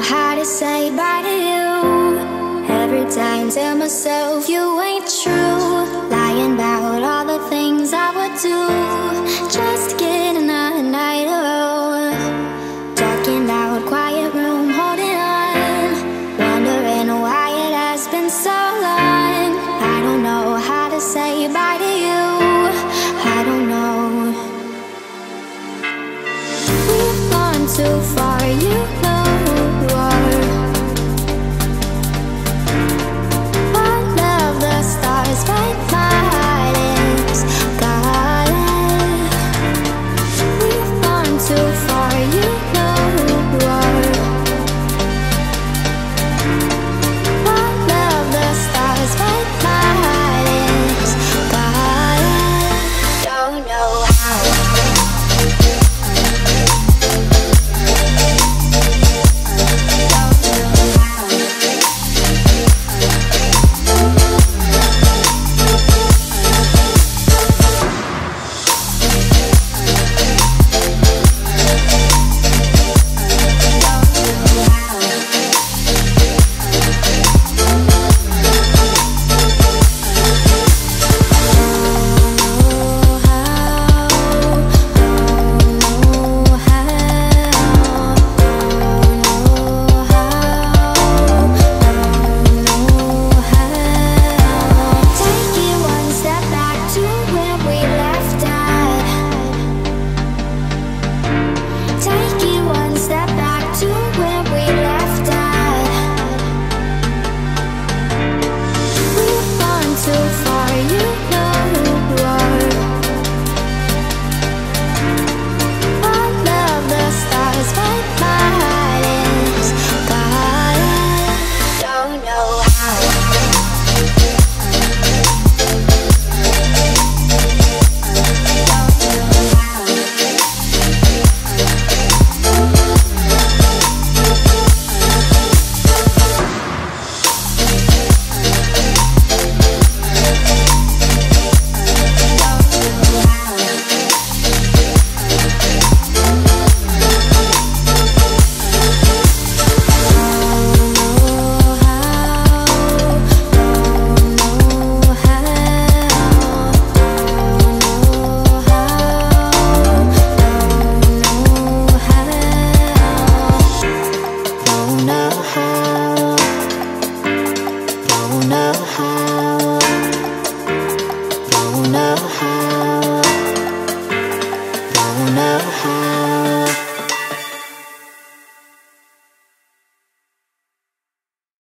how to say bye to you. Every time tell myself you ain't true.